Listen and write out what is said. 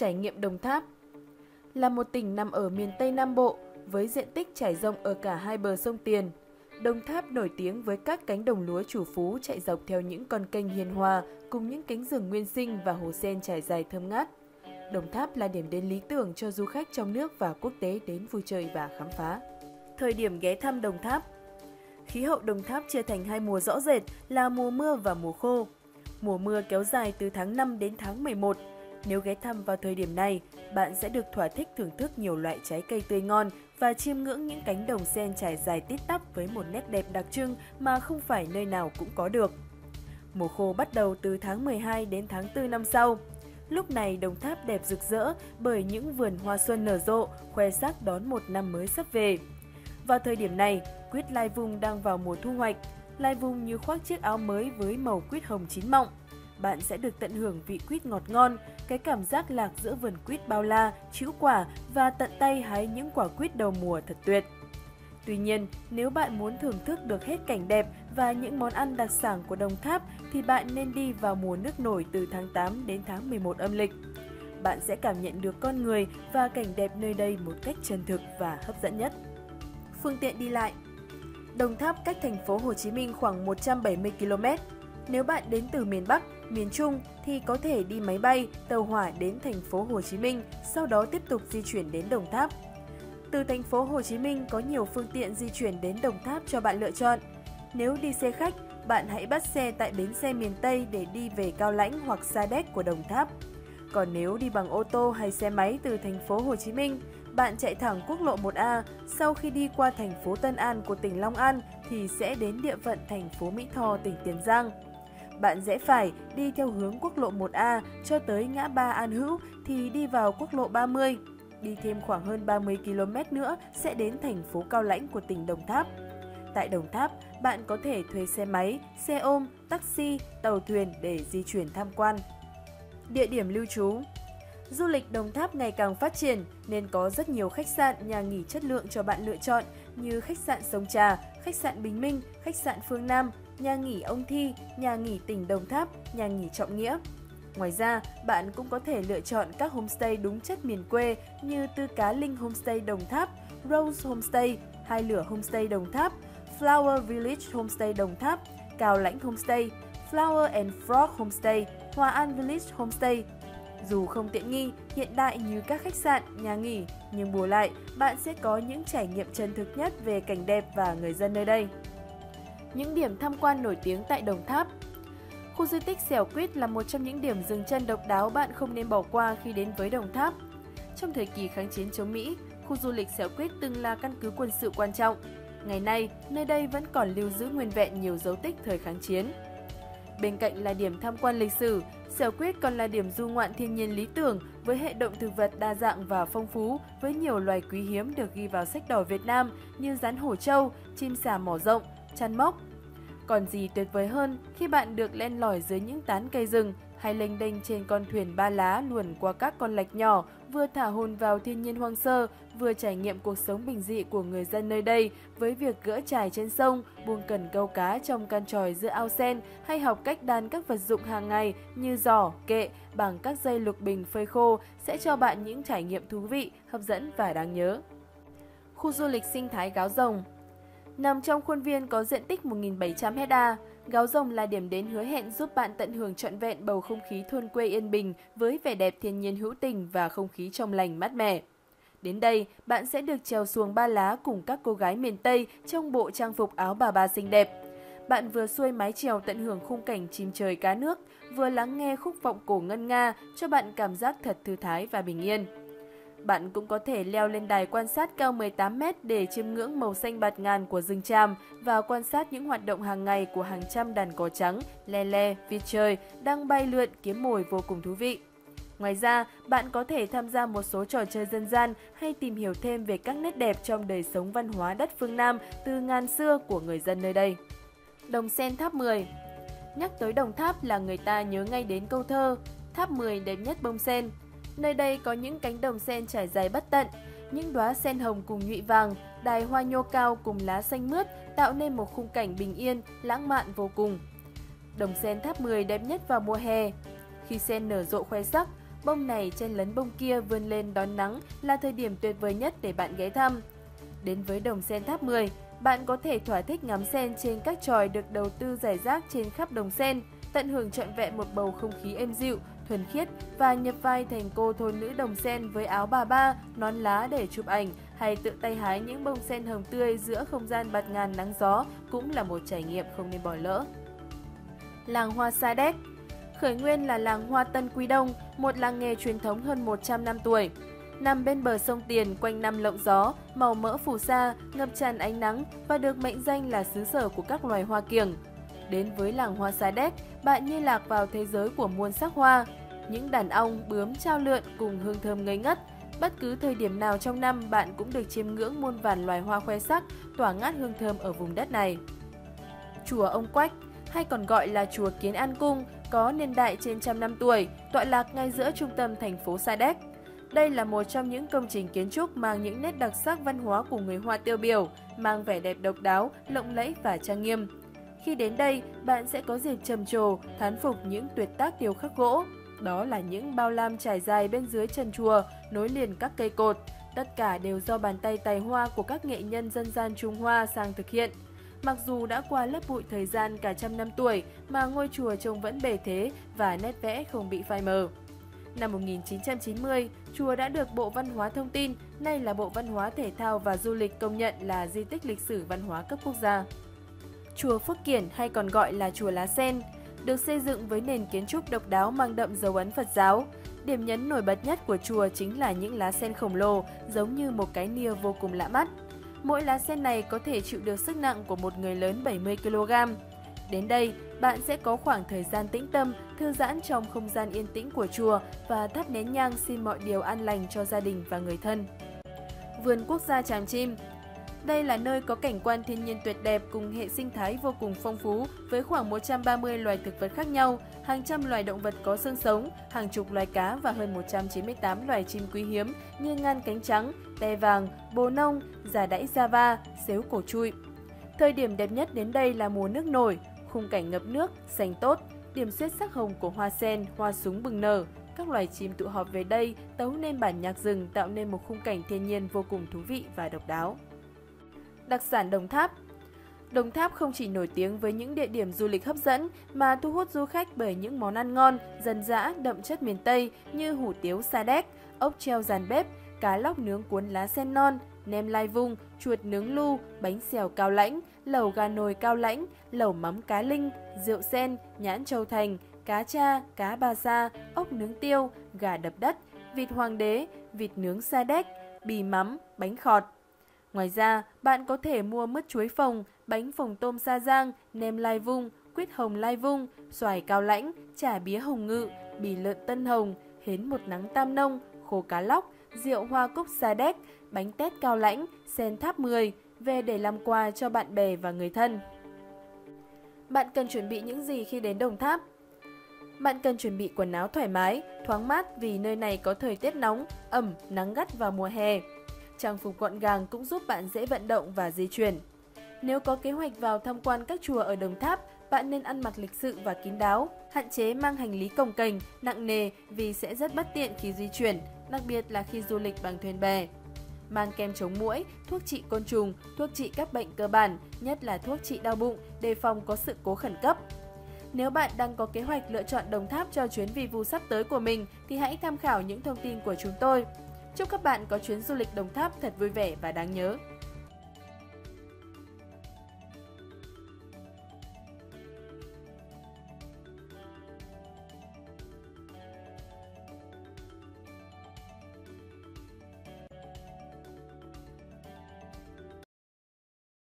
Trải nghiệm Đồng Tháp Là một tỉnh nằm ở miền Tây Nam Bộ, với diện tích trải rộng ở cả hai bờ sông Tiền. Đồng Tháp nổi tiếng với các cánh đồng lúa chủ phú chạy dọc theo những con kênh hiền hòa cùng những cánh rừng nguyên sinh và hồ sen trải dài thơm ngát. Đồng Tháp là điểm đến lý tưởng cho du khách trong nước và quốc tế đến vui chơi và khám phá. Thời điểm ghé thăm Đồng Tháp Khí hậu Đồng Tháp chia thành hai mùa rõ rệt là mùa mưa và mùa khô. Mùa mưa kéo dài từ tháng 5 đến tháng 11. Nếu ghé thăm vào thời điểm này, bạn sẽ được thỏa thích thưởng thức nhiều loại trái cây tươi ngon và chiêm ngưỡng những cánh đồng sen trải dài tít tắp với một nét đẹp đặc trưng mà không phải nơi nào cũng có được. Mùa khô bắt đầu từ tháng 12 đến tháng 4 năm sau. Lúc này Đồng Tháp đẹp rực rỡ bởi những vườn hoa xuân nở rộ, khoe sắc đón một năm mới sắp về. Vào thời điểm này, quýt lai vung đang vào mùa thu hoạch. Lai vung như khoác chiếc áo mới với màu quýt hồng chín mọng. Bạn sẽ được tận hưởng vị quýt ngọt ngon, cái cảm giác lạc giữa vườn quýt bao la, chữ quả và tận tay hái những quả quýt đầu mùa thật tuyệt. Tuy nhiên, nếu bạn muốn thưởng thức được hết cảnh đẹp và những món ăn đặc sản của Đồng Tháp thì bạn nên đi vào mùa nước nổi từ tháng 8 đến tháng 11 âm lịch. Bạn sẽ cảm nhận được con người và cảnh đẹp nơi đây một cách chân thực và hấp dẫn nhất. Phương tiện đi lại Đồng Tháp cách thành phố Hồ Chí Minh khoảng 170 km. Nếu bạn đến từ miền Bắc, miền Trung thì có thể đi máy bay, tàu hỏa đến thành phố Hồ Chí Minh, sau đó tiếp tục di chuyển đến Đồng Tháp. Từ thành phố Hồ Chí Minh có nhiều phương tiện di chuyển đến Đồng Tháp cho bạn lựa chọn. Nếu đi xe khách, bạn hãy bắt xe tại bến xe miền Tây để đi về Cao Lãnh hoặc Sa Đéc của Đồng Tháp. Còn nếu đi bằng ô tô hay xe máy từ thành phố Hồ Chí Minh, bạn chạy thẳng quốc lộ 1A, sau khi đi qua thành phố Tân An của tỉnh Long An thì sẽ đến địa phận thành phố Mỹ Tho, tỉnh Tiền Giang. Bạn rẽ phải đi theo hướng quốc lộ 1A cho tới ngã ba An Hữu thì đi vào quốc lộ 30. Đi thêm khoảng hơn 30 km nữa sẽ đến thành phố Cao Lãnh của tỉnh Đồng Tháp. Tại Đồng Tháp, bạn có thể thuê xe máy, xe ôm, taxi, tàu thuyền để di chuyển tham quan. Địa điểm lưu trú Du lịch Đồng Tháp ngày càng phát triển nên có rất nhiều khách sạn, nhà nghỉ chất lượng cho bạn lựa chọn như khách sạn Sông Trà, khách sạn Bình Minh, khách sạn Phương Nam, nhà nghỉ Ông Thi, nhà nghỉ tỉnh Đồng Tháp, nhà nghỉ Trọng Nghĩa. Ngoài ra, bạn cũng có thể lựa chọn các homestay đúng chất miền quê như Tư Cá Linh Homestay Đồng Tháp, Rose Homestay, Hai Lửa Homestay Đồng Tháp, Flower Village Homestay Đồng Tháp, Cao Lãnh Homestay, Flower and Frog Homestay, Hòa An Village Homestay, dù không tiện nghi, hiện đại như các khách sạn, nhà nghỉ, nhưng bù lại, bạn sẽ có những trải nghiệm chân thực nhất về cảnh đẹp và người dân nơi đây. Những điểm tham quan nổi tiếng tại Đồng Tháp Khu di tích Xẻo Quýt là một trong những điểm dừng chân độc đáo bạn không nên bỏ qua khi đến với Đồng Tháp. Trong thời kỳ kháng chiến chống Mỹ, khu du lịch Xẻo Quýt từng là căn cứ quân sự quan trọng. Ngày nay, nơi đây vẫn còn lưu giữ nguyên vẹn nhiều dấu tích thời kháng chiến. Bên cạnh là điểm tham quan lịch sử, Xẻo quyết còn là điểm du ngoạn thiên nhiên lý tưởng với hệ động thực vật đa dạng và phong phú với nhiều loài quý hiếm được ghi vào sách đỏ Việt Nam như rắn hổ trâu, chim xà mỏ rộng, chăn mốc. Còn gì tuyệt vời hơn khi bạn được len lỏi dưới những tán cây rừng hay lênh đênh trên con thuyền ba lá luồn qua các con lạch nhỏ, vừa thả hồn vào thiên nhiên hoang sơ, vừa trải nghiệm cuộc sống bình dị của người dân nơi đây với việc gỡ trải trên sông, buông cần câu cá trong căn tròi giữa ao sen hay học cách đan các vật dụng hàng ngày như giỏ, kệ bằng các dây lục bình phơi khô sẽ cho bạn những trải nghiệm thú vị, hấp dẫn và đáng nhớ. Khu du lịch sinh thái Gáo Rồng Nằm trong khuôn viên có diện tích 1.700 hecta, Gáo Rồng là điểm đến hứa hẹn giúp bạn tận hưởng trọn vẹn bầu không khí thôn quê yên bình với vẻ đẹp thiên nhiên hữu tình và không khí trong lành mát mẻ. Đến đây, bạn sẽ được trèo xuồng ba lá cùng các cô gái miền Tây trong bộ trang phục áo bà ba xinh đẹp. Bạn vừa xuôi mái trèo tận hưởng khung cảnh chim trời cá nước, vừa lắng nghe khúc vọng cổ ngân nga cho bạn cảm giác thật thư thái và bình yên. Bạn cũng có thể leo lên đài quan sát cao 18 mét để chiêm ngưỡng màu xanh bạt ngàn của rừng tràm và quan sát những hoạt động hàng ngày của hàng trăm đàn cò trắng, le le, vịt trời đang bay lượn kiếm mồi vô cùng thú vị. Ngoài ra, bạn có thể tham gia một số trò chơi dân gian hay tìm hiểu thêm về các nét đẹp trong đời sống văn hóa đất phương Nam từ ngàn xưa của người dân nơi đây. Đồng sen tháp 10 Nhắc tới Đồng Tháp là người ta nhớ ngay đến câu thơ Tháp 10 đẹp nhất bông sen Nơi đây có những cánh đồng sen trải dài bất tận, những đóa sen hồng cùng nhụy vàng, đài hoa nhô cao cùng lá xanh mướt tạo nên một khung cảnh bình yên, lãng mạn vô cùng. Đồng sen tháp 10 đẹp nhất vào mùa hè. Khi sen nở rộ khoe sắc, bông này chen lấn bông kia vươn lên đón nắng là thời điểm tuyệt vời nhất để bạn ghé thăm. Đến với đồng sen tháp 10, bạn có thể thỏa thích ngắm sen trên các tròi được đầu tư giải rác trên khắp đồng sen, tận hưởng trọn vẹn một bầu không khí êm dịu, thuần khiết và nhập vai thành cô thôn nữ đồng sen với áo bà ba, nón lá để chụp ảnh hay tự tay hái những bông sen hồng tươi giữa không gian bạt ngàn nắng gió cũng là một trải nghiệm không nên bỏ lỡ. Làng Hoa Sa Đéc Khởi nguyên là làng Hoa Tân Quy Đông, một làng nghề truyền thống hơn 100 năm tuổi. Nằm bên bờ sông Tiền, quanh năm lộng gió, màu mỡ phù sa, ngập tràn ánh nắng và được mệnh danh là xứ sở của các loài hoa kiểng. Đến với làng Hoa Sa Đéc, bạn như lạc vào thế giới của muôn sắc hoa. Những đàn ong, bướm, trao lượn cùng hương thơm ngây ngất. Bất cứ thời điểm nào trong năm, bạn cũng được chiêm ngưỡng muôn vàn loài hoa khoe sắc, tỏa ngát hương thơm ở vùng đất này. Chùa Ông Quách hay còn gọi là chùa Kiến An Cung, có niên đại trên trăm năm tuổi, tọa lạc ngay giữa trung tâm thành phố Sa Đéc. Đây là một trong những công trình kiến trúc mang những nét đặc sắc văn hóa của người Hoa tiêu biểu, mang vẻ đẹp độc đáo, lộng lẫy và trang nghiêm. Khi đến đây, bạn sẽ có dịp trầm trồ, thán phục những tuyệt tác điêu khắc gỗ. Đó là những bao lam trải dài bên dưới chân chùa, nối liền các cây cột. Tất cả đều do bàn tay tài hoa của các nghệ nhân dân gian Trung Hoa sang thực hiện. Mặc dù đã qua lớp bụi thời gian cả trăm năm tuổi mà ngôi chùa trông vẫn bề thế và nét vẽ không bị phai mờ. Năm 1990, chùa đã được Bộ Văn hóa Thông tin, nay là Bộ Văn hóa Thể thao và Du lịch công nhận là di tích lịch sử văn hóa cấp quốc gia. Chùa Phước Kiển hay còn gọi là Chùa Lá Sen, được xây dựng với nền kiến trúc độc đáo mang đậm dấu ấn Phật giáo. Điểm nhấn nổi bật nhất của chùa chính là những lá sen khổng lồ, giống như một cái nia vô cùng lạ mắt. Mỗi lá sen này có thể chịu được sức nặng của một người lớn 70 kg. Đến đây, bạn sẽ có khoảng thời gian tĩnh tâm, thư giãn trong không gian yên tĩnh của chùa và thắp nén nhang xin mọi điều an lành cho gia đình và người thân. Vườn quốc gia Tràm Chim đây là nơi có cảnh quan thiên nhiên tuyệt đẹp cùng hệ sinh thái vô cùng phong phú với khoảng 130 loài thực vật khác nhau, hàng trăm loài động vật có xương sống, hàng chục loài cá và hơn 198 loài chim quý hiếm như ngan cánh trắng, te vàng, bồ nông, giả đẫy Java, xếu cổ trụi. Thời điểm đẹp nhất đến đây là mùa nước nổi, khung cảnh ngập nước, xanh tốt, điểm xuyết sắc hồng của hoa sen, hoa súng bừng nở. Các loài chim tụ họp về đây tấu nên bản nhạc rừng tạo nên một khung cảnh thiên nhiên vô cùng thú vị và độc đáo. Đặc sản Đồng Tháp Đồng Tháp không chỉ nổi tiếng với những địa điểm du lịch hấp dẫn mà thu hút du khách bởi những món ăn ngon, dân dã, đậm chất miền Tây như hủ tiếu sa đéc, ốc treo giàn bếp, cá lóc nướng cuốn lá sen non, nem lai vung, chuột nướng lu, bánh xèo cao lãnh, lẩu gà nồi cao lãnh, lẩu mắm cá linh, rượu sen, nhãn châu thành, cá cha, cá ba sa, ốc nướng tiêu, gà đập đất, vịt hoàng đế, vịt nướng sa đéc, bì mắm, bánh khọt. Ngoài ra, bạn có thể mua mứt chuối phồng, bánh phồng tôm sa giang, nem lai vung, quýt hồng lai vung, xoài cao lãnh, chả bía hồng ngự, bì lợn tân hồng, hến một nắng tam nông, khô cá lóc, rượu hoa cúc sa đéc, bánh tét cao lãnh, sen tháp 10, về để làm quà cho bạn bè và người thân. Bạn cần chuẩn bị những gì khi đến Đồng Tháp? Bạn cần chuẩn bị quần áo thoải mái, thoáng mát vì nơi này có thời tiết nóng, ẩm, nắng gắt vào mùa hè. Trang phục gọn gàng cũng giúp bạn dễ vận động và di chuyển. Nếu có kế hoạch vào tham quan các chùa ở Đồng Tháp, bạn nên ăn mặc lịch sự và kín đáo, hạn chế mang hành lý cồng kềnh, nặng nề vì sẽ rất bất tiện khi di chuyển, đặc biệt là khi du lịch bằng thuyền bè. Mang kem chống muỗi, thuốc trị côn trùng, thuốc trị các bệnh cơ bản, nhất là thuốc trị đau bụng, đề phòng có sự cố khẩn cấp. Nếu bạn đang có kế hoạch lựa chọn Đồng Tháp cho chuyến vi vu sắp tới của mình thì hãy tham khảo những thông tin của chúng tôi. Chúc các bạn có chuyến du lịch Đồng Tháp thật vui vẻ và đáng nhớ.